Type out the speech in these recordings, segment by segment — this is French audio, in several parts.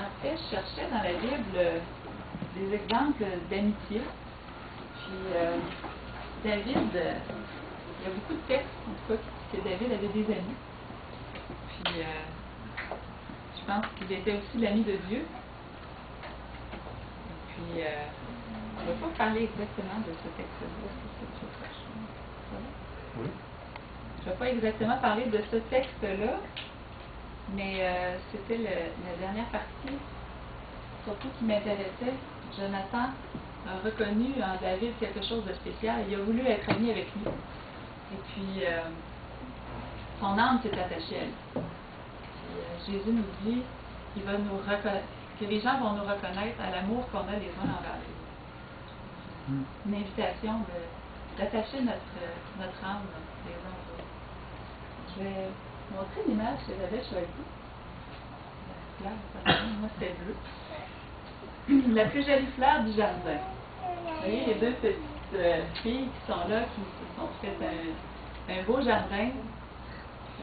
en fait, je cherchais dans la Bible euh, des exemples d'amitié. Puis, euh, David, euh, il y a beaucoup de textes, en tout cas, que David avait des amis. Puis, je pense qu'il était aussi l'ami de Dieu. Et puis, on ne va pas parler exactement de ce texte-là. C'est. Je ne vais pas exactement parler de ce texte-là, mais euh, c'était la dernière partie, surtout qui m'intéressait. Jonathan a reconnu en David quelque chose de spécial. Il a voulu être ami avec lui. Et puis, euh, son âme s'est attachée à lui. Puis, euh, Jésus nous dit qu'il va nous que les gens vont nous reconnaître à l'amour qu'on a les uns envers les autres. Mm. Une invitation d'attacher notre, notre âme les uns aux autres. Je vais montrer l'image que j'avais choisie. La fleur, moi c'est bleu. La plus jolie fleur du jardin. Vous voyez les deux petites euh, filles qui sont là, qui se sont faites un, beau jardin.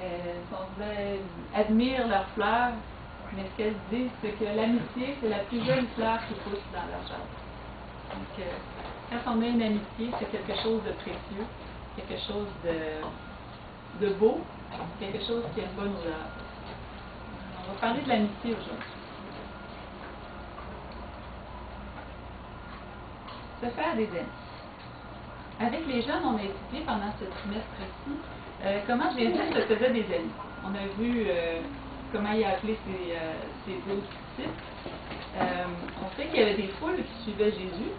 Elles admirent leurs fleurs, mais ce qu'elles disent, c'est que l'amitié, c'est la plus jolie fleur qui pousse dans leur jardin. Donc, euh, quand on a une amitié, c'est quelque chose de précieux, quelque chose de, de beau, quelque chose qui a une bonne odeur. On va parler de l'amitié aujourd'hui. Se faire des amis. Avec les jeunes, on a étudié pendant ce trimestre-ci euh, comment Jésus se faisait des amis. On a vu euh, comment il a appelé ses, euh, ses disciples. Euh, on sait qu'il y avait des foules qui suivaient Jésus,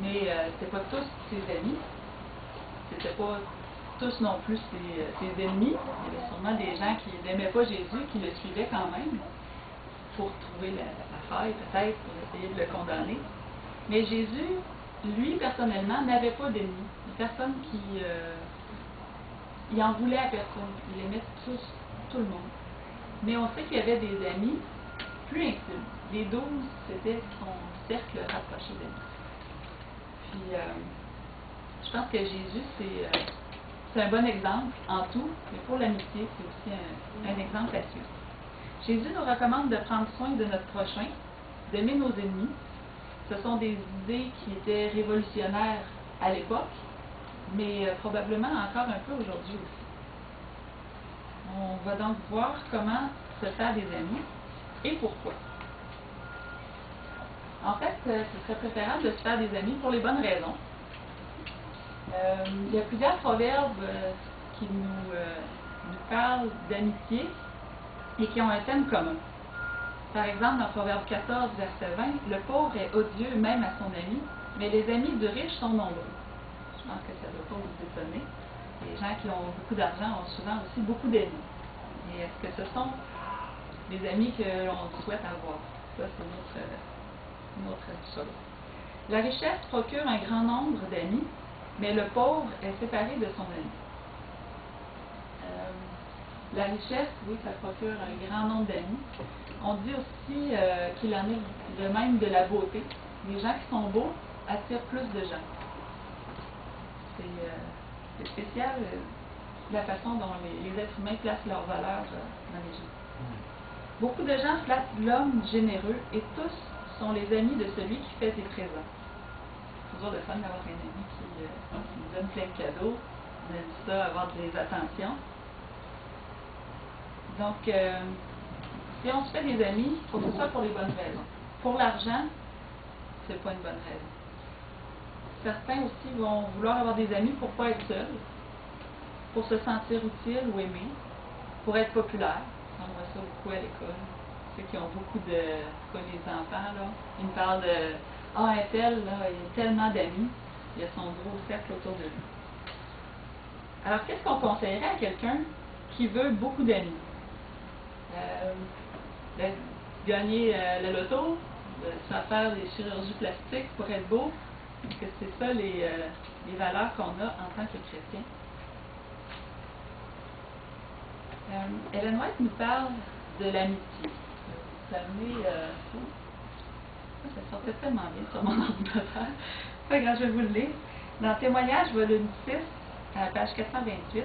mais ce pas tous ses amis. C'était pas tous non plus ses, ennemis. Il y avait sûrement des gens qui n'aimaient pas Jésus, qui le suivaient quand même, pour trouver la, la faille peut-être, pour essayer de le condamner. Mais Jésus, lui, personnellement, n'avait pas d'ennemis. Personne qui... euh, il en voulait à personne. Il aimait tous, tout le monde. Mais on sait qu'il y avait des amis plus intimes. Les douze, c'était son cercle rapproché d'amis. Puis, euh, je pense que Jésus, c'est euh, c'est un bon exemple en tout, mais pour l'amitié, c'est aussi un, exemple à suivre. Jésus nous recommande de prendre soin de notre prochain, d'aimer nos ennemis. Ce sont des idées qui étaient révolutionnaires à l'époque, mais euh, probablement encore un peu aujourd'hui aussi. On va donc voir comment se faire des amis et pourquoi. En fait, euh, ce serait préférable de se faire des amis pour les bonnes raisons. Euh, il y a plusieurs proverbes euh, qui nous, euh, nous parlent d'amitié et qui ont un thème commun. Par exemple, dans Proverbe 14, verset 20, le pauvre est odieux même à son ami, mais les amis du riche sont nombreux. Je pense que ça ne doit pas vous étonner. Les gens qui ont beaucoup d'argent ont souvent aussi beaucoup d'amis. Et est-ce que ce sont les amis que l'on souhaite avoir? Ça, c'est une autre, une. La richesse procure un grand nombre d'amis, mais le pauvre est séparé de son ami. Euh, la richesse, oui, ça procure un grand nombre d'amis. On dit aussi euh, qu'il en est de même de la beauté. Les gens qui sont beaux attirent plus de gens. C'est euh, spécial la façon dont les, les êtres humains placent leur valeur euh, dans les gens. Beaucoup de gens flattent l'homme généreux et tous sont les amis de celui qui fait des présents. Toujours le fun d'avoir un ami qui, euh, qui nous donne plein de cadeaux. On a dit ça, avoir des attentions. Donc, euh, si on se fait des amis, il faut ce soit pour les bonnes raisons. Pour l'argent, c'est pas une bonne raison. Certains aussi vont vouloir avoir des amis pour pas être seuls, pour se sentir utile ou aimé, pour être populaire. On voit ça beaucoup à l'école. Ceux qui ont beaucoup de. Quoi, les enfants, là, ils me parlent de. Ah, tel, là, il a tellement d'amis, il a son gros cercle autour de lui. Alors, qu'est-ce qu'on conseillerait à quelqu'un qui veut beaucoup d'amis? Euh, de gagner euh, le loto, de se faire des chirurgies plastiques pour être beau, parce que c'est ça les, euh, valeurs qu'on a en tant que chrétien. Euh, Ellen White nous parle de l'amitié. Vous savez, euh, ça sortait tellement bien sur mon ordinateur. Pas grave, je vais vous le lire. Dans Témoignage, volume 6, à page 428,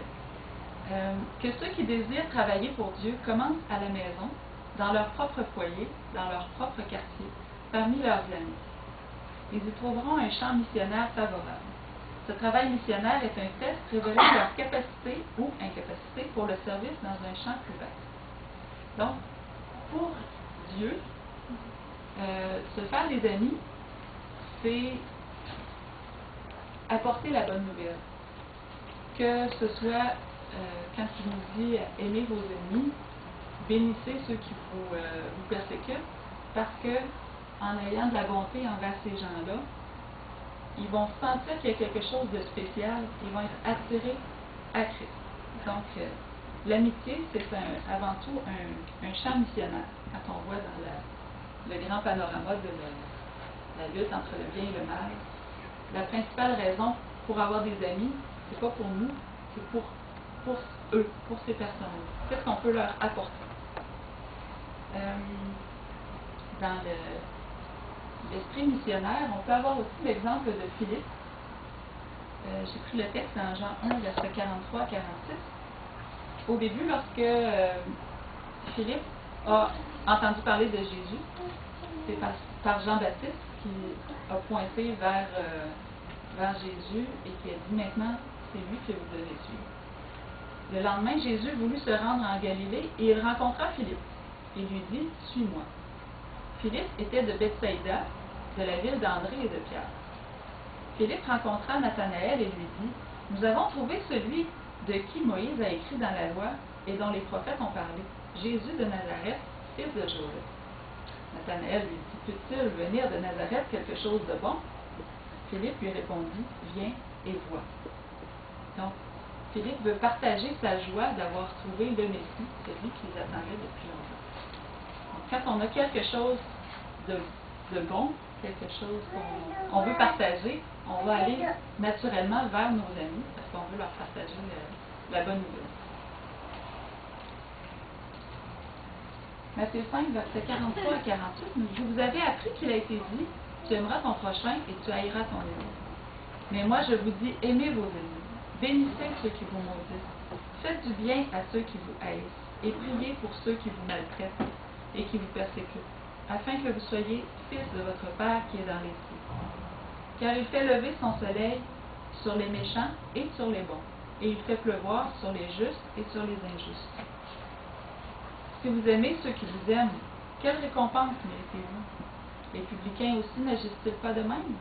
euh, que ceux qui désirent travailler pour Dieu commencent à la maison, dans leur propre foyer, dans leur propre quartier, parmi leurs amis. Ils y trouveront un champ missionnaire favorable. Ce travail missionnaire est un test révélant leur capacité ou incapacité pour le service dans un champ plus vaste. Donc, pour Dieu, euh, se faire des amis, c'est apporter la bonne nouvelle. Que ce soit euh, quand il nous dit aimez vos ennemis, bénissez ceux qui vous, euh, vous persécutent, parce que en ayant de la bonté envers ces gens-là, ils vont sentir qu'il y a quelque chose de spécial, ils vont être attirés à Christ. Donc, l'amitié, c'est avant tout un, champ missionnaire. Quand on voit dans le grand panorama de la, lutte entre le bien et le mal, la principale raison pour avoir des amis, c'est pas pour nous, c'est pour, pour eux, pour ces personnes-là. Qu'est-ce qu'on peut leur apporter? Euh, dans le, l'esprit missionnaire, on peut avoir aussi l'exemple de Philippe. Euh, j'ai pris le texte dans Jean 1, verset 43 46. Au début, lorsque euh, Philippe a entendu parler de Jésus, c'est par, Jean-Baptiste qui a pointé vers, euh, vers Jésus et qui a dit maintenant, c'est lui que vous devez suivre. Le lendemain, Jésus voulut se rendre en Galilée et il rencontra Philippe et lui dit, suis-moi. Philippe était de Bethsaïda, de la ville d'André et de Pierre. Philippe rencontra Nathanaël et lui dit, Nous avons trouvé celui de qui Moïse a écrit dans la loi et dont les prophètes ont parlé, Jésus de Nazareth, de Joseph. Nathanaël lui dit, Peut-il venir de Nazareth quelque chose de bon? Philippe lui répondit, Viens et vois. Donc, Philippe veut partager sa joie d'avoir trouvé le Messie, celui qu'ils attendaient depuis longtemps. Donc, quand on a quelque chose de bon, quelque chose qu'on veut partager, on va aller naturellement vers nos amis parce qu'on veut leur partager la bonne nouvelle. Matthieu 5, verset 43 à 48, Je vous avez appris qu'il a été dit, tu aimeras ton prochain et tu haïras ton ennemi. Mais moi je vous dis, aimez vos ennemis, bénissez ceux qui vous maudissent, faites du bien à ceux qui vous haïssent, et priez pour ceux qui vous maltraitent et qui vous persécutent afin que vous soyez fils de votre Père qui est dans les cieux. Car il fait lever son soleil sur les méchants et sur les bons, et il fait pleuvoir sur les justes et sur les injustes. Si vous aimez ceux qui vous aiment, quelle récompense méritez-vous? Les publicains aussi n'agissent-ils pas de même?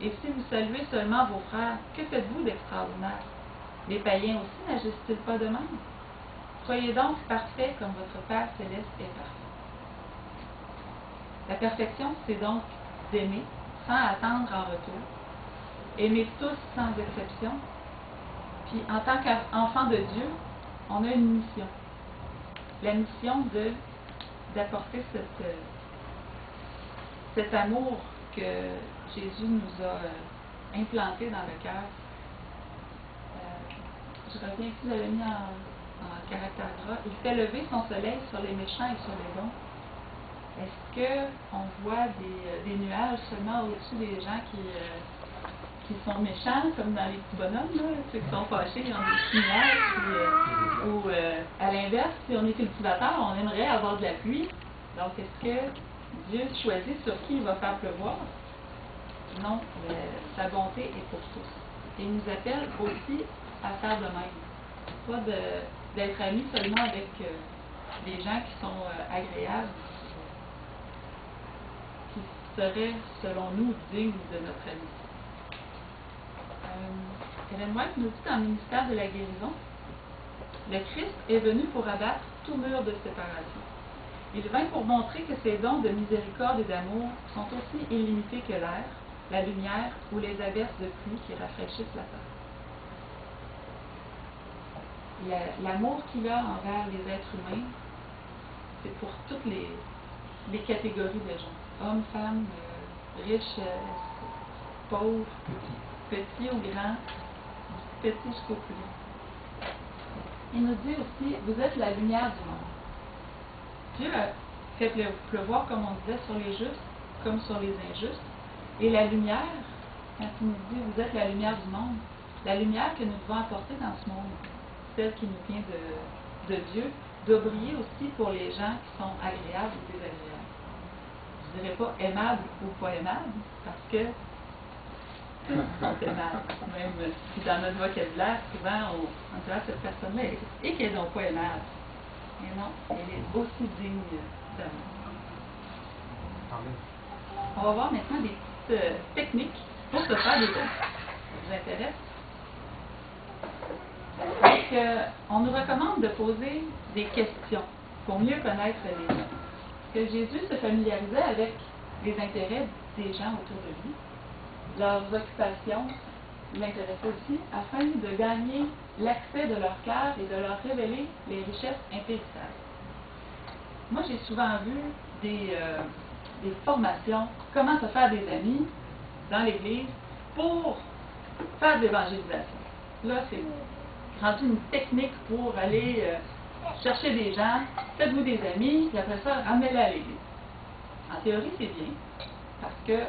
Et si vous saluez seulement vos frères, que faites-vous d'extraordinaire? Les païens aussi n'agissent-ils pas de même? Soyez donc parfaits comme votre Père céleste est parfait. La perfection, c'est donc d'aimer sans attendre en retour. Aimer tous sans exception. Puis en tant qu'enfant de Dieu, on a une mission. La mission de d'apporter cette, euh, cet amour que Jésus nous a euh, implanté dans le cœur. Euh, je reviens ici, vous avez mis en, en caractère gras. Il fait lever son soleil sur les méchants et sur les bons est-ce qu'on voit des, des, nuages seulement au-dessus des gens qui, qui sont méchants, comme dans les petits bonhommes, ceux qui sont fâchés, ils ont des nuages, euh, ou euh, à l'inverse, si on est cultivateur, on aimerait avoir de la pluie. Donc, est-ce que Dieu choisit sur qui il va faire pleuvoir? Non, sa bonté est pour tous. Et il nous appelle aussi à faire de même. Pas d'être amis seulement avec des gens qui sont agréables, serait, selon nous, digne de notre ami. Euh, White nous dit dans le ministère de la guérison, le Christ est venu pour abattre tout mur de séparation. Il vint pour montrer que ses dons de miséricorde et d'amour sont aussi illimités que l'air, la lumière ou les averses de pluie qui rafraîchissent la terre. L'amour qu'il a envers les êtres humains, c'est pour toutes les, les catégories de gens hommes, femmes, euh, riches, euh, pauvres, petits ou grands, petits jusqu'au plus Il nous dit aussi, vous êtes la lumière du monde. Dieu a fait pleuvoir, comme on disait, sur les justes comme sur les injustes. Et la lumière, quand il nous dit, vous êtes la lumière du monde, la lumière que nous devons apporter dans ce monde, celle qui nous vient de, de Dieu, doit briller aussi pour les gens qui sont agréables ou désagréables. Je ne dirais pas aimables ou pas aimables, parce que sont aimables. Même dans notre vocabulaire, souvent, on, on dit cette personne-là et qu'elle n'est pas aimable. Mais non, elle est aussi digne d'amour. On va voir maintenant des petites euh, techniques pour se faire des amis. Ça vous intéresse? Euh, on nous recommande de poser des questions pour mieux connaître les gens. Que Jésus se familiarisait avec les intérêts des gens autour de lui, leurs occupations l'intéressaient aussi, afin de gagner l'accès de leur cœur et de leur révéler les richesses impérissables. Moi, j'ai souvent vu des, euh, formations, comment se faire des amis dans l'Église pour faire de l'évangélisation. Là, c'est rendu une technique pour aller euh, chercher des gens, faites-vous des amis, et après ça, ramenez-les à l'Église. En théorie, c'est bien, parce que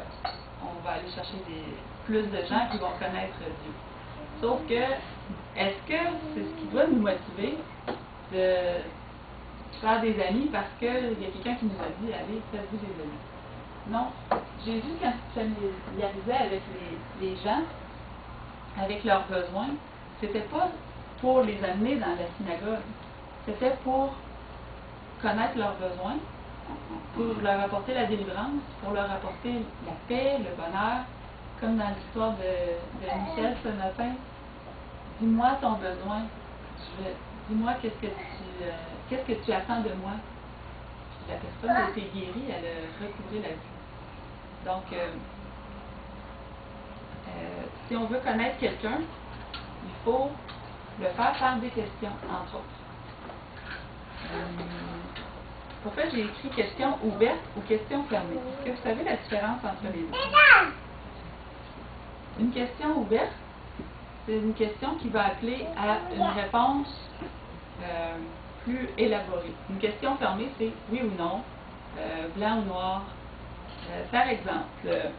on va aller chercher des, plus de gens qui vont connaître Dieu. Sauf que, est-ce que c'est ce qui doit nous motiver de faire des amis parce qu'il y a quelqu'un qui nous a dit, allez, faites-vous des amis? Non. Jésus, quand il familiarisait avec les, les gens, avec leurs besoins, c'était pas pour les amener dans la synagogue. C'était pour connaître leurs besoins, pour leur apporter la délivrance, pour leur apporter la paix, le bonheur, comme dans l'histoire de, Michel ce matin. Dis-moi ton besoin. Dis-moi qu'est-ce que tu euh, qu'est-ce que tu attends de moi. la personne a été guérie, elle a recouvré la vie. Donc, euh, euh, si on veut connaître quelqu'un, il faut le faire par des questions, entre autres. Euh, pourquoi j'ai écrit question ouverte ou question fermée? Est-ce que vous savez la différence entre les deux? Une question ouverte, c'est une question qui va appeler à une réponse euh, plus élaborée. Une question fermée, c'est oui ou non, euh, blanc ou noir. Euh, par exemple,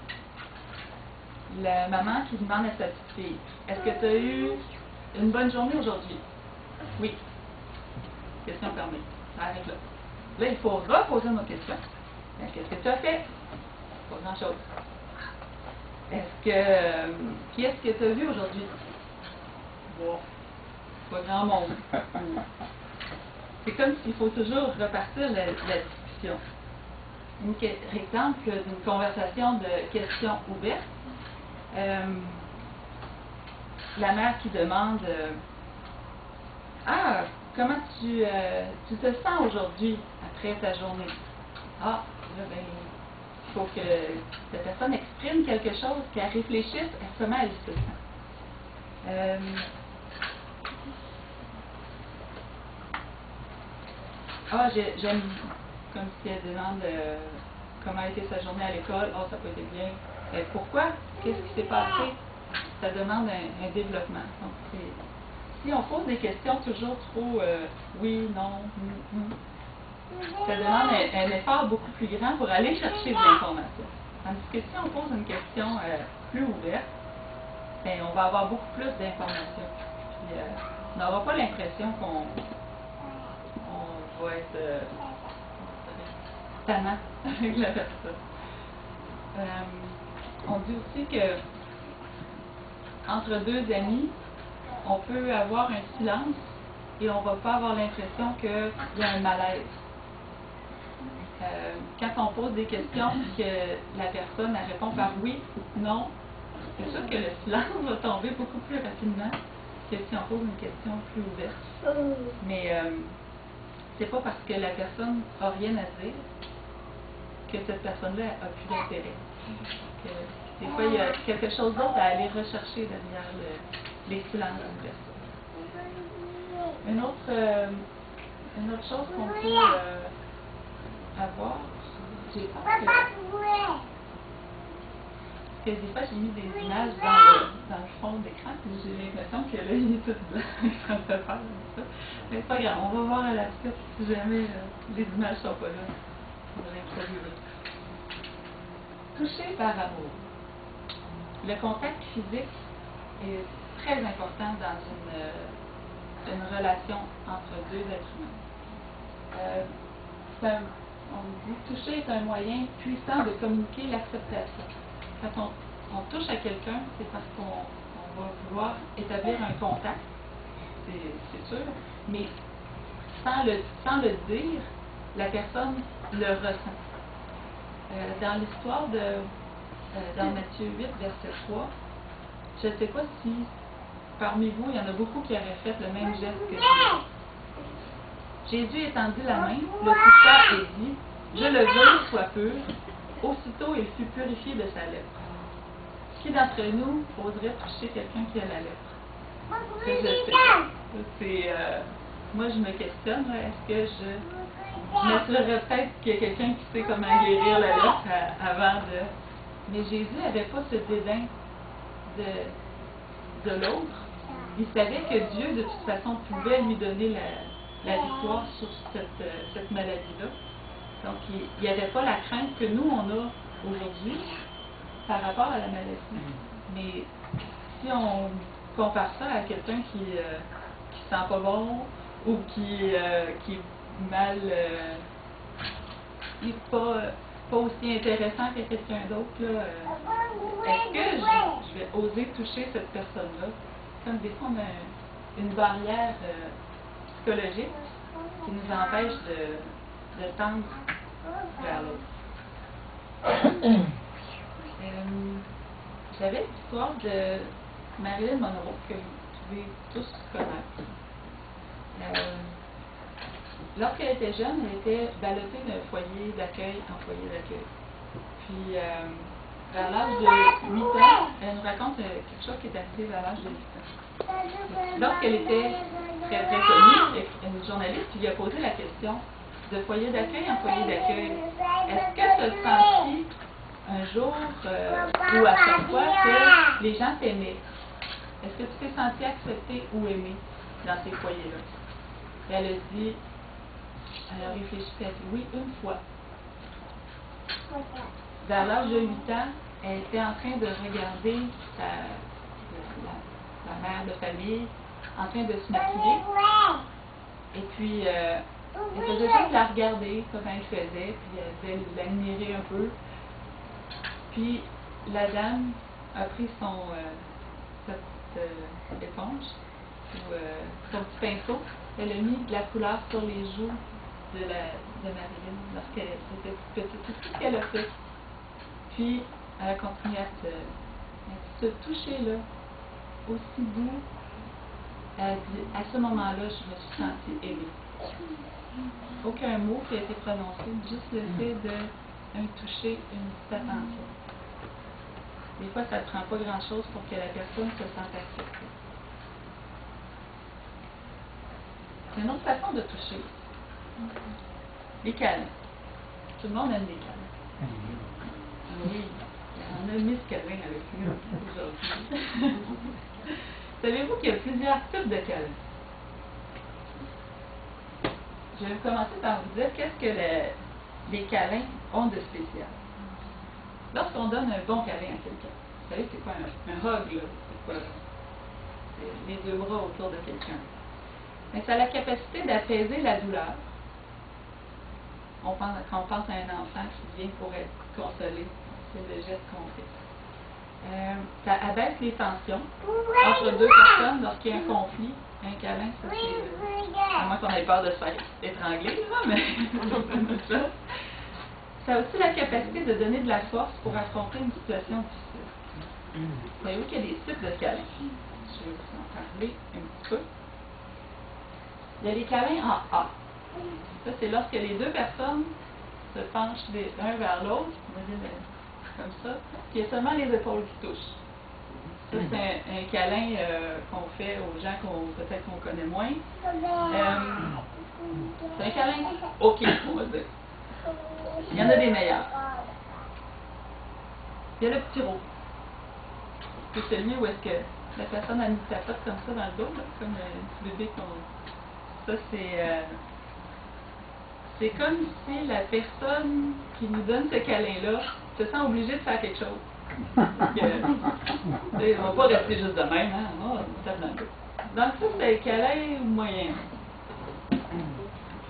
la maman qui demande à sa petite fille, est-ce que tu as eu une bonne journée aujourd'hui? Oui. Question fermée. Ça arrive là. Là, il faut reposer nos questions. Qu'est-ce que tu as fait? Pas grand-chose. Est-ce que. Qui est-ce que tu as vu aujourd'hui? Bon. Pas grand monde. C'est comme s'il faut toujours repartir la, la discussion. Une, exemple d'une conversation de questions ouvertes. Euh, la mère qui demande euh, Ah, comment tu, euh, tu te sens aujourd'hui après ta journée? Ah, là, ben, il faut que cette personne exprime quelque chose, qu'elle réfléchisse à comment elle se sent. Euh, ah, j'aime, comme si elle demande euh, comment a été sa journée à l'école. Ah, ça peut être bien. Euh, pourquoi? Qu'est-ce qui s'est passé? Ça demande un, un développement. Donc, si on pose des questions toujours trop euh, oui, non, mm, mm, ça demande un, effort beaucoup plus grand pour aller chercher de l'information. Tandis que si on pose une question euh, plus ouverte, ben, on va avoir beaucoup plus d'informations. Euh, on n'aura pas l'impression qu'on on va être euh, tannant avec la personne. on dit aussi que entre deux amis, on peut avoir un silence et on ne va pas avoir l'impression qu'il y a un malaise. Euh, quand on pose des questions que la personne elle répond par oui ou non, c'est sûr que le silence va tomber beaucoup plus rapidement que si on pose une question plus ouverte. Mais euh, c'est pas parce que la personne n'a rien à dire que cette personne-là a plus d'intérêt. Des fois, il y a quelque chose d'autre à aller rechercher derrière le, les silences ouverts. Une autre, euh, une autre chose qu'on peut euh, avoir, j'ai pas que, que des fois j'ai mis des images dans le, dans le fond d'écran, puis j'ai l'impression que là, il est tout blanc, ça me fait peur. Mais c'est pas grave, on va voir à la suite si jamais euh, les images sont pas là. On va l'introduire. Toucher par amour. Le contact physique est très important dans une, une relation entre deux êtres humains. Euh, on dit toucher est un moyen puissant de communiquer l'acceptation. Quand on, touche à quelqu'un, c'est parce qu'on va vouloir établir un contact, c'est sûr, mais sans le, sans le dire, la personne le ressent. Euh, dans l'histoire de euh, dans Matthieu 8, verset 3, je ne sais pas si parmi vous, il y en a beaucoup qui auraient fait le même geste que Jésus. Étendit la main, le toucha et dit Je le veux, sois pur. Aussitôt, il fut purifié de sa lèpre. Qui d'entre nous oserait toucher quelqu'un qui a la lèpre je sais. Euh, moi, je me questionne est-ce que je m'assurerais peut-être qu'il y a quelqu'un qui sait comment guérir la lèpre avant de. Mais Jésus n'avait pas ce dédain de, de l'autre. Il savait que Dieu, de toute façon, pouvait lui donner la, la victoire sur cette, euh, cette maladie-là. Donc, il n'y avait pas la crainte que nous, on a aujourd'hui par rapport à la maladie. Mais si on compare ça à quelqu'un qui ne euh, sent pas bon ou qui, euh, qui est mal, qui n'est pas, pas aussi intéressant que quelqu'un d'autre, est-ce que je, vais oser toucher cette personne-là? Comme des fois, on a une barrière psychologique qui nous empêche de, de tendre vers l'autre. euh, J'avais l'histoire de Marilyn Monroe que vous pouvez tous connaître. Euh, Lorsqu'elle était jeune, elle était ballottée d'un foyer d'accueil en foyer d'accueil. Puis, euh, vers l'âge de 8 ans, elle nous raconte euh, quelque chose qui est arrivé vers l'âge de 8 ans. Lorsqu'elle était très connue, une journaliste lui a posé la question de foyer d'accueil en foyer d'accueil. Est-ce que tu as senti un jour euh, ou à chaque fois que les gens t'aimaient? Est-ce que tu t'es senti accepté ou aimé dans ces foyers-là? Elle a dit, elle a réfléchi, elle a dit oui, une fois. Vers l'âge de 8 ans, elle était en train de regarder sa, la mère de famille, en train de se maquiller. Et puis, euh, elle faisait juste la regarder, comment elle faisait, puis elle devait l'admirer un peu. Puis, la dame a pris son euh, euh, éponge, ou son petit pinceau, elle a mis de la couleur sur les joues de, la, de Marilyn lorsqu'elle était petite. Tout ce qu'elle a fait. Puis, elle a continué à se, à se toucher là, aussi doux. Elle dit, à ce moment-là, je me suis sentie aimée. Aucun mot qui a été prononcé, juste le mm. fait de un toucher, une petite attention. Des fois, ça ne prend pas grand-chose pour que la personne se sente acceptée. C'est une autre façon de toucher. Les câlins. Tout le monde aime des câlins. Oui, on a mis ce câlin avec nous aujourd'hui. Savez-vous qu'il y a plusieurs types de câlins? Je vais commencer par vous dire qu'est-ce que les câlins ont de spécial. Lorsqu'on donne un bon câlin à quelqu'un, vous savez, c'est quoi un, un hug, là? C'est quoi? Les deux bras autour de quelqu'un. Mais ça a la capacité d'apaiser la douleur. Quand on pense à un enfant qui vient pour être consolé, c'est le geste qu'on fait. Euh, ça abaisse les tensions entre deux personnes lorsqu'il y a un conflit. Un câlin, ça c'est. À moins qu'on ait peur de se faire étrangler, là, mais ça. Ça a aussi la capacité de donner de la force pour affronter une situation difficile. Voyez-vous qu'il y a des types de câlins? Je vais vous en parler un petit peu. Il y a les câlins en A. Ça, c'est lorsque les deux personnes se penchent l'un vers l'autre comme ça. Puis il y a seulement les épaules qui touchent. Ça, c'est un, câlin euh, qu'on fait aux gens qu'on peut-être qu'on connaît moins. Euh, c'est un câlin OK, on va dire. Il y en a des meilleurs. Il y a le petit rot. C'est celui où est-ce que la personne a mis sa tête comme ça dans le dos, comme un petit bébé qu'on. Ça, c'est. Euh, c'est comme si la personne qui nous donne ce câlin-là se sent obligée de faire quelque chose. On ne va pas rester juste de même, hein? Oh, Donc ça, c'est câlin moyen?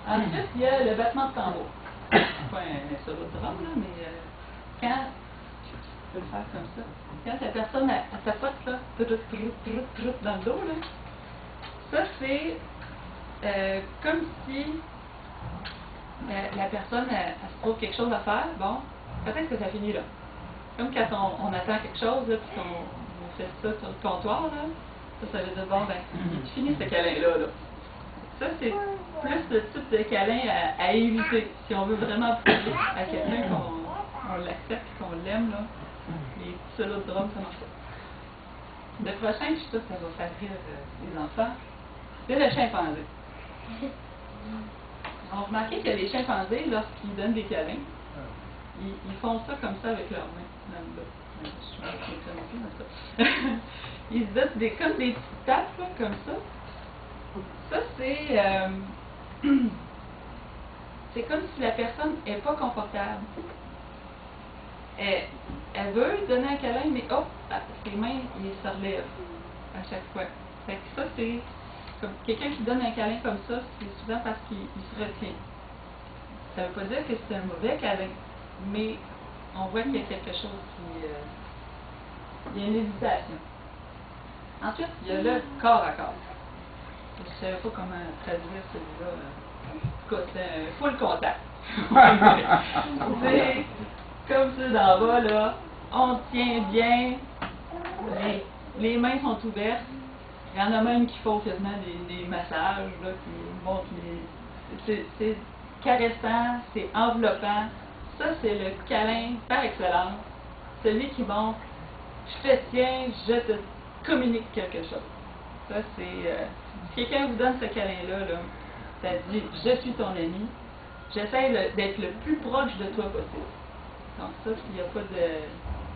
Ensuite, il y a le battement de tambour. C'est pas un solo de drum, là, mais euh, quand, je peux le faire comme ça, quand la personne elle, elle tapote là, trou, trou, dans le dos, là, ça c'est euh, comme si la, la personne elle, elle se trouve quelque chose à faire, bon, peut-être que ça finit là? Comme quand on, on attend quelque chose, là, puis qu'on on fait ça sur le comptoir, là, ça, ça veut dire, bon, ben, tu finis ce câlin-là, là. Ça, c'est plus le type de câlin à, à éviter. Si on veut vraiment prouver à quelqu'un qu'on on l'accepte et qu'on l'aime, là, les petits solos de drum, ça marche pas. Le prochain, je suis sûre que ça va faire rire euh, les enfants, c'est le chimpanzé. On remarqué que les chimpanzés, lorsqu'ils donnent des câlins, ils, font ça comme ça avec leurs mains. Synchronisée, mais ça. ils se donnent des, comme des petites tapes, là, comme ça. Ça, c'est. euh, c'est comme si la personne n'est pas confortable. Elle, veut donner un câlin, mais hop, ah, ses mains, ils se relèvent à chaque fois. Fait que ça, c'est. Quelqu'un qui donne un câlin comme ça, c'est souvent parce qu'il il se retient. Ça ne veut pas dire que c'est un mauvais câlin, mais on voit qu'il y a quelque chose qui. euh, il y a une hésitation. Ensuite, il y a le corps à corps. Je ne savais pas comment traduire celui-là. En tout cas, c'est un full contact. c'est comme ça d'en bas, là. On tient bien. Les, les mains sont ouvertes. Il y en a même qui font quasiment des, des massages, là, qui montrent les. C'est c'est caressant, c'est enveloppant. Ça, c'est le câlin par excellence. Celui qui montre je te tiens, je te communique quelque chose. Ça, c'est. euh, si quelqu'un vous donne ce câlin-là, là, ça dit Je suis ton ami, j'essaie d'être le plus proche de toi possible. Donc, ça, il n'y a pas de.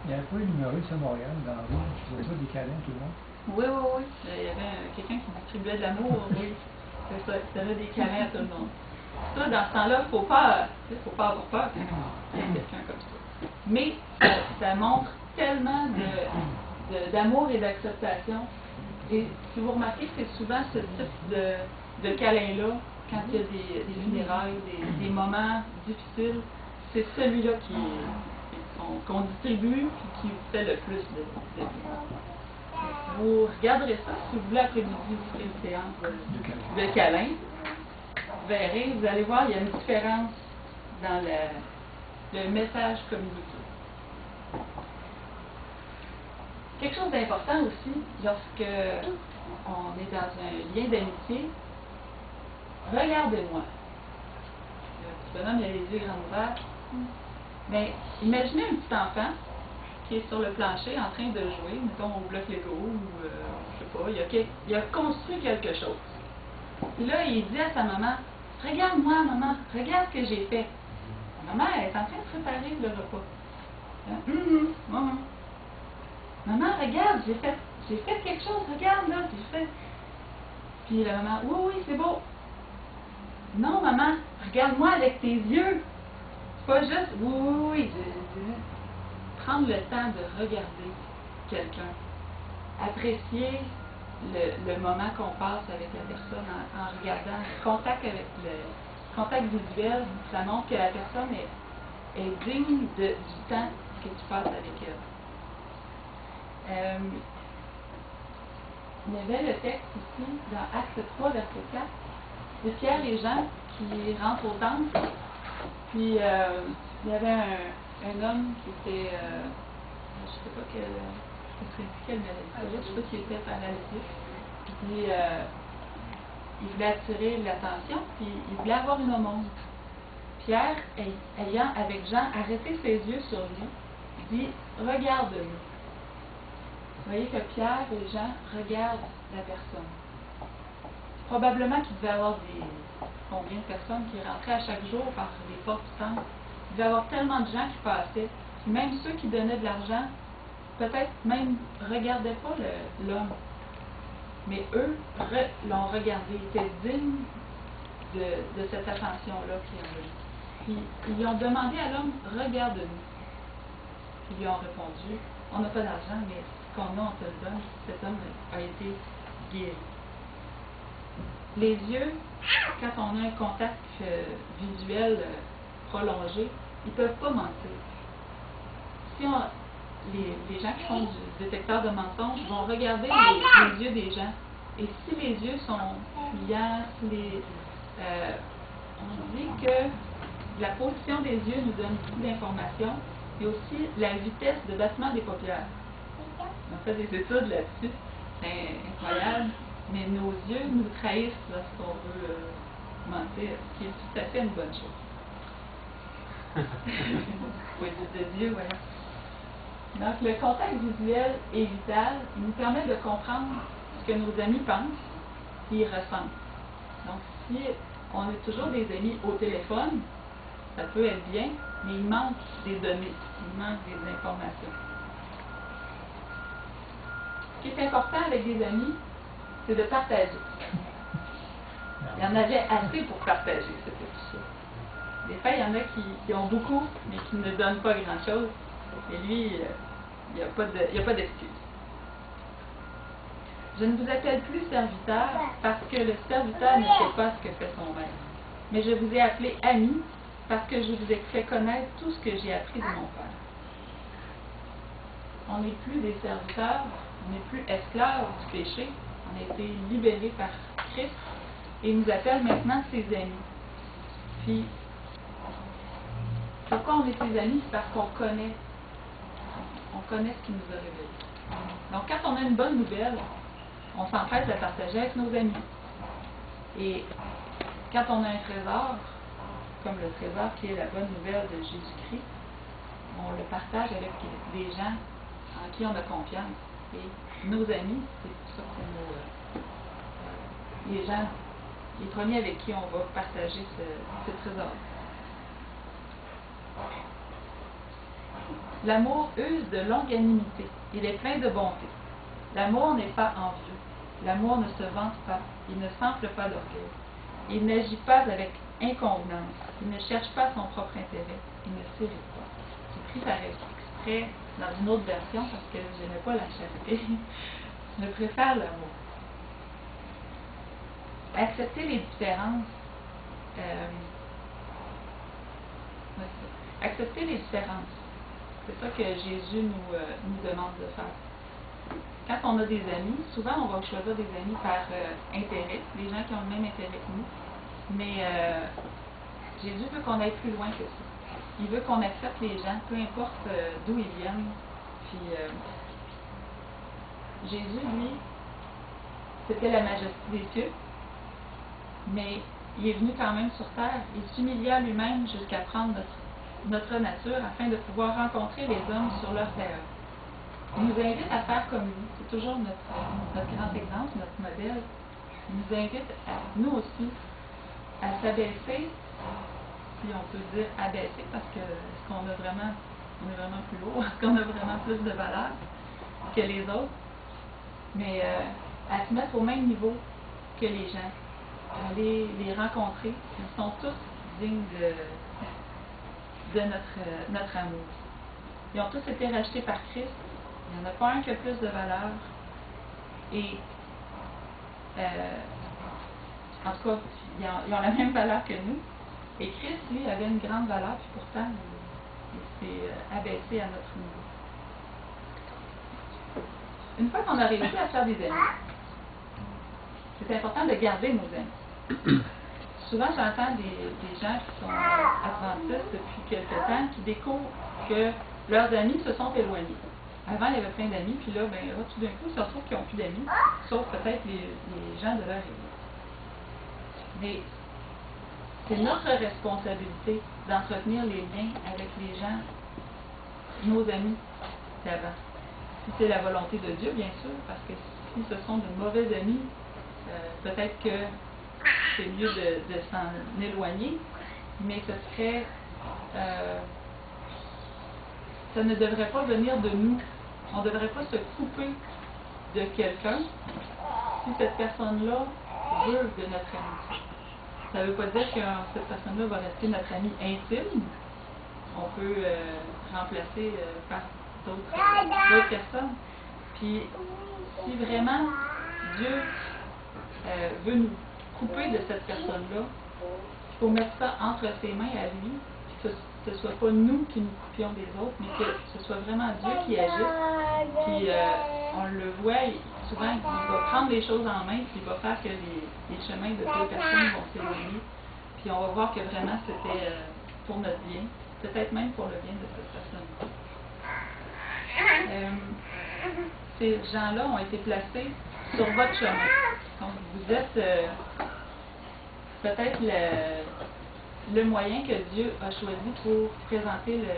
Il y avait pas une humoriste à Montréal, dans la rue, qui faisait ça des câlins tout le monde. Oui, oui, oui. Il y avait euh, quelqu'un qui distribuait de l'amour, oui. Ça, qui donnait des câlins à tout le monde. Ça, dans ce temps-là, il ne faut pas, avoir peur quand il y a quelqu'un comme ça. Mais ça, ça montre tellement d'amour et d'acceptation. Et si vous remarquez, c'est souvent ce type de, de câlin-là, quand il y a des, des funérailles, des, des moments difficiles, c'est celui-là qui qu'on distribue et qui vous fait le plus de, bien. Vous regarderez ça, si vous voulez, après-midi, vous ferez une séance de câlin. Verrez, vous allez voir, il y a une différence dans le, message communiqué. Quelque chose d'important aussi, lorsque on est dans un lien d'amitié, regardez-moi. Le petit bonhomme, il a les yeux grands ouverts. Mais imaginez un petit enfant qui est sur le plancher en train de jouer, mettons au bloc Lego ou euh, je sais pas, il a, il a construit quelque chose. Puis là, il dit à sa maman, regarde-moi maman, regarde ce que j'ai fait. La maman elle est en train de préparer le repas. Hein, Hum, hum, maman. Maman, regarde, j'ai fait, j'ai fait quelque chose, regarde là, j'ai fait. Puis la maman, oui, oui, c'est beau. Non, maman, regarde-moi avec tes yeux. C'est pas juste, oui, oui, oui. je- je- Prendre le temps de regarder quelqu'un. Apprécier le, le moment qu'on passe avec la personne en, regardant. Contact avec le contact visuel, ça montre que la personne est, est digne de, du temps que tu passes avec elle. Euh, il y avait le texte ici, dans Acte 3, verset 4. C'est Pierre et Jean qui rentrent au temple. Puis euh, il y avait un, un homme qui était, euh, je sais pas quel, je je sais pas s'il était euh, il voulait attirer l'attention, puis il voulait avoir une aumône. Pierre, ay- ayant avec Jean arrêté ses yeux sur lui, dit Regarde-nous. Vous voyez que Pierre et Jean regardent la personne. Probablement qu'il devait avoir des combien de personnes qui rentraient à chaque jour par les portes du temple. Il devait avoir tellement de gens qui passaient. Même ceux qui donnaient de l'argent, peut-être même regardaient pas l'homme. Mais eux l'ont regardé, étaient dignes de, cette attention-là qu'ils ont eue. Ils ont demandé à l'homme, regarde-nous. Ils lui ont répondu, on n'a pas d'argent, mais ce qu'on a, on te le donne. Cet homme a été guéri. les yeux, quand on a un contact euh, visuel euh, prolongé, ils ne peuvent pas mentir. Si on, les, les, gens qui font du détecteur de mensonges vont regarder les, yeux des gens. Et si les yeux sont fuyants, si les, euh, on dit que la position des yeux nous donne beaucoup d'informations et aussi la vitesse de battement des paupières. On fait des études là-dessus. C'est incroyable. Mais nos yeux nous trahissent lorsqu'on veut euh, mentir, ce qui est tout à fait une bonne chose. oui, de Dieu, voilà. Donc, le contact visuel est vital. Il nous permet de comprendre ce que nos amis pensent et ressentent. Donc, si on est toujours des amis au téléphone, ça peut être bien, mais il manque des données, il manque des informations. Ce qui est important avec des amis, c'est de partager. Il y en avait assez pour partager, c'était tout ça. Des fois, il y en a qui, ont beaucoup, mais qui ne donnent pas grand-chose. Et lui, il n'y a pas d'excuse. Je ne vous appelle plus serviteur parce que le serviteur ne sait pas ce que fait son maître. Mais je vous ai appelé ami parce que je vous ai fait connaître tout ce que j'ai appris de mon Père. On n'est plus des serviteurs, on n'est plus esclaves du péché, on a été libérés par Christ et il nous appelle maintenant ses amis. Puis, pourquoi on est ses amis? C'est parce qu'on connaît. On connaît ce qu'il nous a révélé. Donc, quand on a une bonne nouvelle, on s'empresse de la partager avec nos amis. Et quand on a un trésor, comme le trésor qui est la bonne nouvelle de Jésus-Christ, on le partage avec des gens en qui on a confiance. Et nos amis, c'est pour ça a euh, les gens, les premiers avec qui on va partager ce, trésor. L'amour use de longanimité. Il est plein de bonté. L'amour n'est pas envieux. L'amour ne se vante pas. Il ne s'enfle pas d'orgueil. Il n'agit pas avec inconvenance. Il ne cherche pas son propre intérêt. Il ne s'irrite pas. J'ai pris par exprès dans une autre version parce que je n'aimais pas la charité. je préfère l'amour. Accepter les différences. Euh, accepter les différences. C'est ça que Jésus nous, euh, nous demande de faire quand on a des amis, souvent on va choisir des amis par euh, intérêt, des gens qui ont le même intérêt que nous. Mais euh, Jésus veut qu'on aille plus loin que ça. Il veut qu'on accepte les gens, peu importe d'où ils viennent. Puis Jésus, lui, c'était la majesté des cieux, mais il est venu quand même sur terre. Il s'humilia lui-même jusqu'à prendre notre, notre nature afin de pouvoir rencontrer les hommes sur leur terre. Il nous invite à faire comme lui. C'est toujours notre, notre grand exemple, notre modèle. Il nous invite, nous aussi, à s'abaisser, si on peut dire abaisser, parce que est-ce qu'on a vraiment, on est vraiment plus lourd, est-ce qu'on a vraiment plus de valeur que les autres, mais euh, à se mettre au même niveau que les gens, à les rencontrer. Ils sont tous dignes de, de notre, notre amour. Ils ont tous été rachetés par Christ il n'y en a pas un qui a plus de valeur. Et euh, en tout cas, ils ont, la même valeur que nous. Et Christ, lui, avait une grande valeur, puis pourtant, il, s'est euh, abaissé à notre niveau. Une fois qu'on a réussi à faire des amis, c'est important de garder nos amis. Souvent, j'entends des, gens qui sont adventistes depuis quelque temps qui découvrent que leurs amis se sont éloignés. Avant, il y avait plein d'amis, puis là, ben, tout d'un coup, ils se retrouvent qu'ils n'ont plus d'amis, sauf peut-être les, gens de leur église. Mais c'est notre responsabilité d'entretenir les liens avec les gens, nos amis d'avant. Si c'est la volonté de Dieu, bien sûr, parce que si ce sont de mauvais amis, euh, peut-être que c'est mieux de, s'en éloigner, mais ce serait. Euh, ça ne devrait pas venir de nous on ne devrait pas se couper de quelqu'un si cette personne-là veut de notre amitié. Ça ne veut pas dire que cette personne-là va rester notre ami intime. On peut euh, remplacer euh, par d'autres personnes. Puis, si vraiment Dieu veut nous couper de cette personne-là. Il faut mettre ça entre ses mains à lui, que ce ne soit pas nous qui nous coupions des autres, mais que ce soit vraiment Dieu qui agisse. Puis euh, on le voit, souvent, il va prendre les choses en main, puis il va faire que les, chemins de deux personnes vont s'éloigner. Puis on va voir que vraiment c'était euh, pour notre bien, peut-être même pour le bien de cette personne-là. Euh, ces gens-là ont été placés sur votre chemin. Donc, vous êtes peut-être le, le, moyen que Dieu a choisi pour présenter le,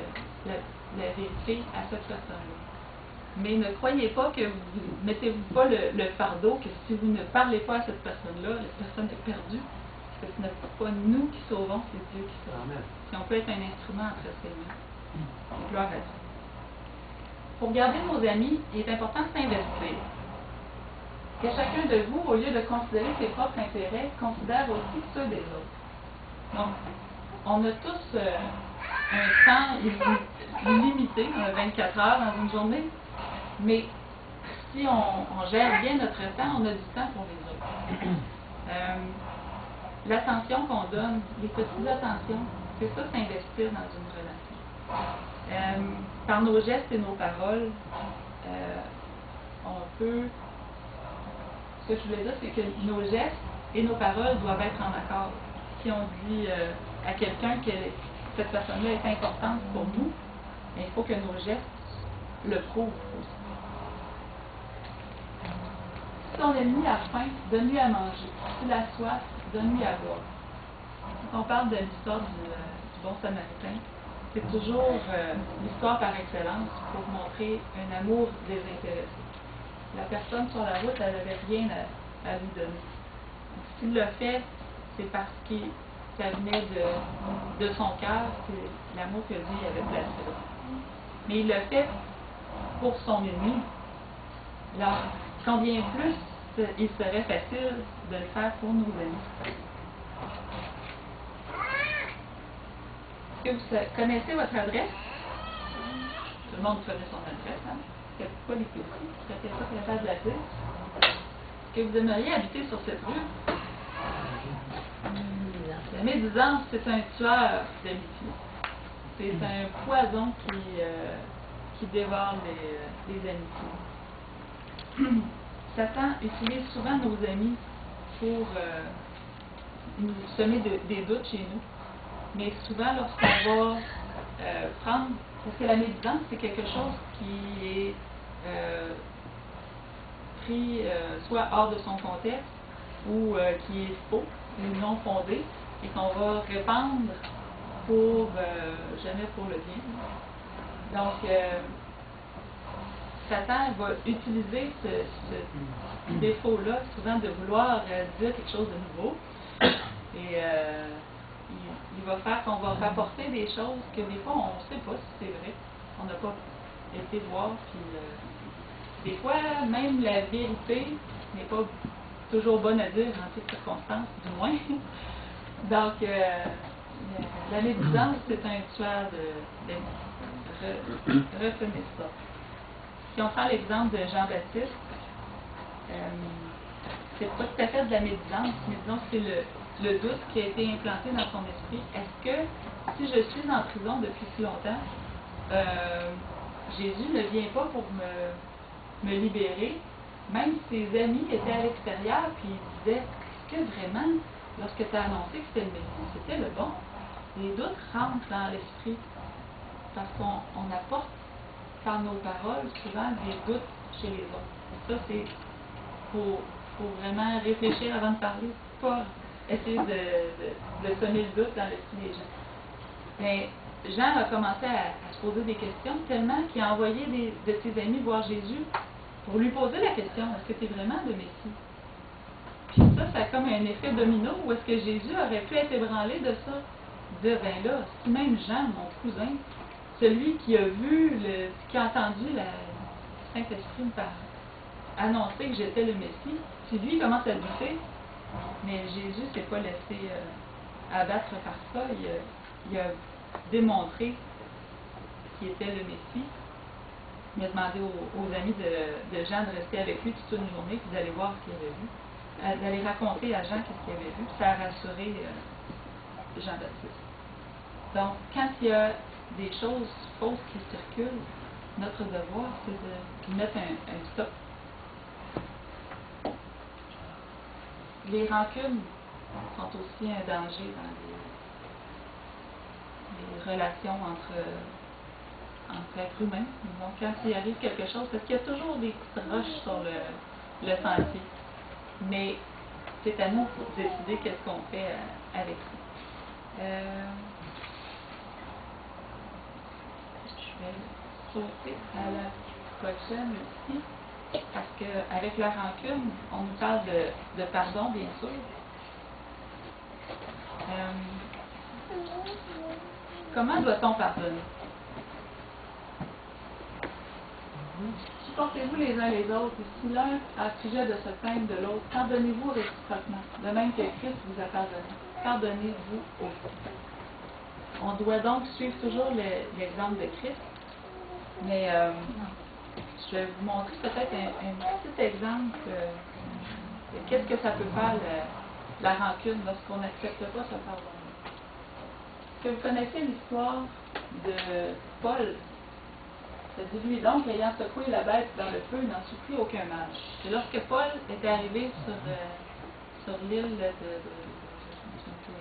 le, la vérité à cette personne-là. Mais ne croyez pas que vous mettez-vous pas le, fardeau que si vous ne parlez pas à cette personne-là, la personne est perdue. Parce que ce n'est pas nous qui sauvons, c'est Dieu qui sauve. Amen. Si on peut être un instrument entre ses mains. Gloire à Dieu. Pour garder nos amis, il est important de s'investir. Que chacun de vous, au lieu de considérer ses propres intérêts, considère aussi ceux des autres. Donc, on a tous euh, un temps limité, 24 heures dans une journée, mais si on, gère bien notre temps, on a du temps pour les autres. Euh, L'attention qu'on donne, les petites attentions, c'est ça s'investir dans une relation. Euh, par nos gestes et nos paroles, on peut. Que je voulais dire, c'est que nos gestes et nos paroles doivent être en accord. Si on dit euh, à quelqu'un que cette personne-là est importante pour nous, il faut que nos gestes le prouvent aussi. Si ton ennemi a faim, donne-lui à manger. S'il a soif, donne-lui à boire. Quand on parle de l'histoire du, du bon samaritain, c'est toujours euh, l'histoire par excellence pour montrer un amour désintéressé. La personne sur la route, elle n'avait rien à, lui donner. S'il l'a fait, c'est parce que ça venait de, de son cœur, c'est l'amour que Dieu avait placé. Mais il l'a fait pour son ennemi. Alors, combien plus il serait facile de le faire pour nos amis. Est-ce que vous connaissez votre adresse? Tout le monde connaît son adresse, hein? Il n'y a pas pas de la que vous aimeriez habiter sur cette rue? La médisance, c'est un tueur d'amitié. C'est un poison qui, euh, qui dévore les, les amitiés. Satan utilise souvent nos amis pour euh, nous semer de, des doutes chez nous. Mais souvent, lorsqu'on va euh, prendre, parce que la médisance, c'est quelque chose qui est pris soit hors de son contexte ou qui est faux ou non fondé et qu'on va répandre pour jamais pour le bien. Donc, Satan va utiliser ce, défaut-là, souvent de vouloir euh, dire quelque chose de nouveau. Et euh, il, va faire qu'on va rapporter des choses que des fois on ne sait pas si c'est vrai. On n'a pas été voir. Puis, euh, des fois, même la vérité n'est pas toujours bonne à dire en toutes circonstances, du moins. Donc, euh, la médisance, c'est un tueur de, de, ça. Si on prend l'exemple de Jean-Baptiste, euh, c'est pas tout à fait de la médisance, mais disons c'est le, le, doute qui a été implanté dans son esprit. Est-ce que si je suis en prison depuis si longtemps, euh, Jésus ne vient pas pour me, me libérer? Même ses amis étaient à l'extérieur, puis ils disaient, est-ce que vraiment, lorsque tu as annoncé que c'était le c'était le bon? Les doutes rentrent dans l'esprit parce qu'on apporte par nos paroles souvent des doutes chez les autres. Et ça, c'est pour, vraiment réfléchir avant de parler, pas essayer de, de, de semer le doute dans l'esprit des gens. Mais Jean a commencé à, se poser des questions tellement qu'il a envoyé des, de ses amis voir Jésus pour lui poser la question est-ce que tu es vraiment le Messie? Puis ça, ça a comme un effet domino où est-ce que Jésus aurait pu être ébranlé de ça. De ben là, si même Jean, mon cousin, celui qui a vu, le, qui a entendu le Saint-Esprit annoncer que j'étais le Messie, si lui commence à douter, mais Jésus s'est pas laissé euh, abattre par ça, il a démontré qu'il était le Messie. Il a demandé aux, amis de, de, Jean de rester avec lui toute une journée, puis d'aller voir ce qu'il avait vu. d'aller raconter à Jean qu'est-ce qu'il avait vu, puis ça a rassuré euh, Jean-Baptiste. Donc, quand il y a des choses fausses qui circulent, notre devoir, c'est de mettre un, un stop. Les rancunes sont aussi un danger dans les, relations entre, entre êtres humains. Donc, quand il arrive quelque chose, parce qu'il y a toujours des petites roches sur le, le sentier. Mais c'est à nous de décider qu'est-ce qu'on fait euh, avec ça. Euh, je vais sauter à la prochaine aussi, parce qu'avec la rancune, on nous parle de, de pardon, bien sûr. Euh, comment doit-on pardonner? Supportez-vous les uns les autres, si l'un a sujet de se plaindre de l'autre, pardonnez-vous réciproquement, de même que Christ vous a pardonné. Pardonnez-vous aussi. On doit donc suivre toujours le- l'exemple de Christ, mais euh, je vais vous montrer peut-être un, petit exemple de qu'est-ce que ça peut faire le- la rancune lorsqu'on n'accepte pas ce pardon. Est-ce que vous connaissez l'histoire de Paul ça dit lui donc, ayant secoué la bête dans le feu, n'en souffrit aucun mal. Et lorsque Paul était arrivé sur, euh, sur l'île de, de, de-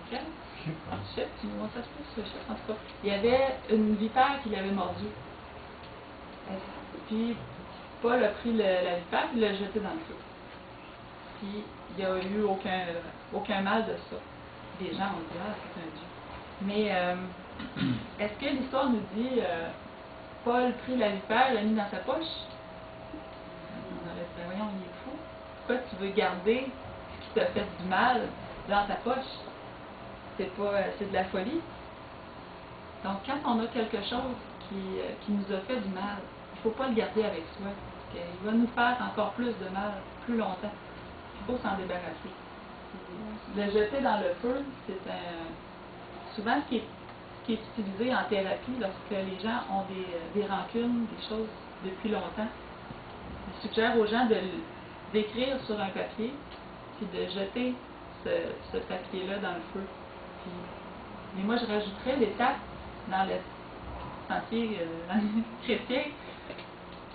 c'est Chypre, en il y avait une vipère qui l'avait mordu. Euh, Puis Paul a pris la vipère et l'a jetée dans le feu. Puis il n'y a eu aucun, aucun mal de ça. Les gens ont dit, ah, c'est un Dieu. Mais euh, est-ce que l'histoire nous dit, euh, Paul prit la vipère, l'a mis dans sa poche? On aurait dit, voyons, il est fou. Pourquoi tu veux garder ce qui t'a fait du mal dans ta poche? C'est pas, euh, c'est de la folie. Donc, quand on a quelque chose qui, qui nous a fait du mal, il ne faut pas le garder avec soi. Parce qu'il va nous faire encore plus de mal, plus longtemps. Il faut s'en débarrasser. Le jeter dans le feu, c'est un. Souvent, ce qui est, ce qui est utilisé en thérapie lorsque les gens ont des, euh, des rancunes, des choses depuis longtemps. Je suggère aux gens de d'écrire sur un papier, puis de jeter ce, ce papier-là dans le feu. Mais moi, je rajouterais l'étape dans le sentier euh, chrétien.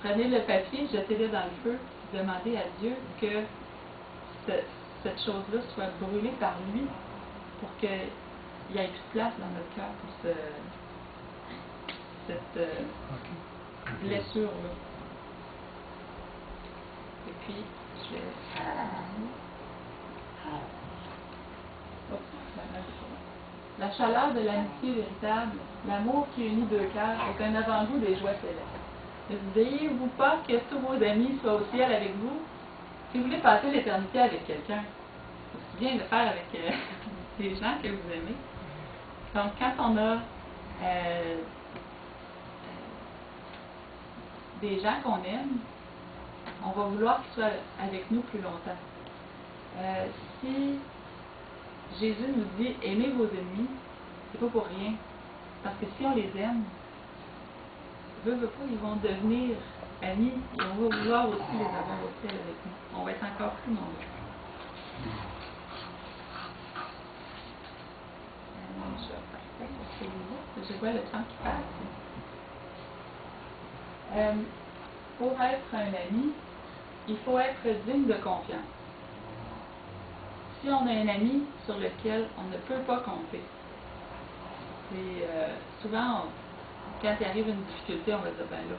Prenez le papier, jetez-le dans le feu, demandez à Dieu que ce- cette chose-là soit brûlée par lui pour qu'il n'y ait plus de place dans notre cœur pour ce, cette euh, blessure-là. Et puis, je vais. La chaleur de l'amitié véritable, l'amour qui unit deux cœurs, est un avant-goût des joies célestes. Ne voudriez-vous pas que tous vos amis soient au ciel avec vous? Si vous voulez passer l'éternité avec quelqu'un, c'est bien de le faire avec euh, des gens que vous aimez. Donc, quand on a euh, euh, des gens qu'on aime, on va vouloir qu'ils soient avec nous plus longtemps. Euh, si Jésus nous dit aimez vos ennemis, c'est pas pour rien. Parce que si on les aime, veut, veut pas, ils vont devenir amis et on va vouloir aussi les avoir au ciel avec nous. On va être encore plus nombreux. Euh, je vais Je vois le temps qui passe. Euh, pour être un ami, il faut être digne de confiance. Si on a un ami sur lequel on ne peut pas compter, c'est euh, souvent, quand il arrive une difficulté, on va dire, ben là,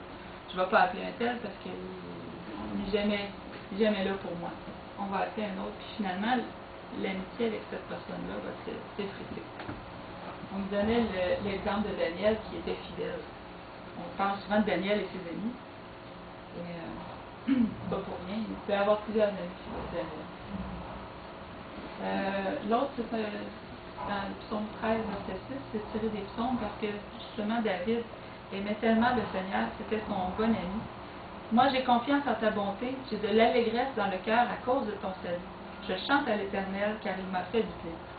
je ne vais pas appeler un tel parce qu'il n'est jamais, là pour moi. On va appeler un autre, puis finalement, l'amitié avec cette personne-là va s'e-. On me donnait le- l'exemple de Daniel qui était fidèle. On parle souvent de Daniel et ses amis. Et, euh, pas pour rien. Il peut avoir plusieurs amis fidèles. Euh, L'autre, c'est euh, dans le psaume 13, verset 6, c'est tiré des psaumes parce que justement David aimait tellement le Seigneur, c'était son bon ami. Moi, j'ai confiance en ta bonté, j'ai de l'allégresse dans le cœur à cause de ton salut. Je chante à l'Éternel car il m'a fait du bien.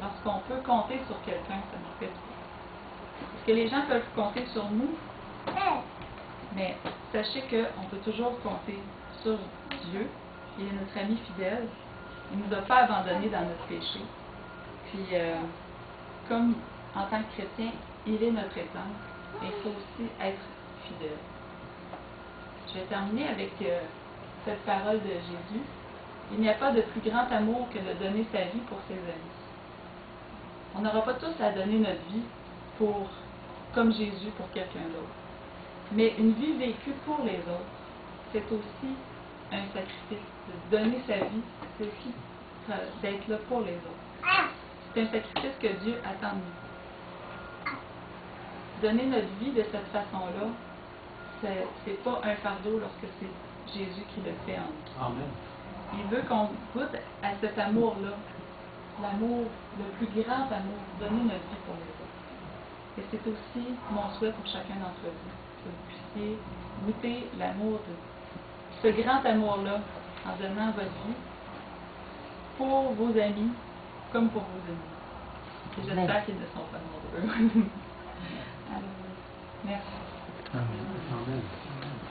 Lorsqu'on peut compter sur quelqu'un, ça nous fait. Est-ce que les gens peuvent compter sur nous? Mais sachez qu'on peut toujours compter sur Dieu, qui est notre ami fidèle. Il ne nous a pas abandonnés dans notre péché. Puis, euh, comme en tant que chrétien, il est notre exemple. Il faut aussi être fidèle. Je vais terminer avec euh, cette parole de Jésus. Il n'y a pas de plus grand amour que de donner sa vie pour ses amis. On n'aura pas tous à donner notre vie pour, comme Jésus pour quelqu'un d'autre. Mais une vie vécue pour les autres, c'est aussi un sacrifice. De donner sa vie, c'est aussi euh, d'être là pour les autres. C'est un sacrifice que Dieu attend de nous. Donner notre vie de cette façon-là, c'est c'est pas un fardeau lorsque c'est Jésus qui le fait en nous. Amen. Il veut qu'on goûte à cet amour-là, l'amour, le plus grand amour, donner notre vie pour les autres. Et c'est aussi mon souhait pour chacun d'entre vous, que vous puissiez goûter l'amour de ce grand amour-là en donnant votre vie pour vos amis comme pour vos ennemis. Et j'espère qu'ils ne sont pas nombreux. Alors, merci.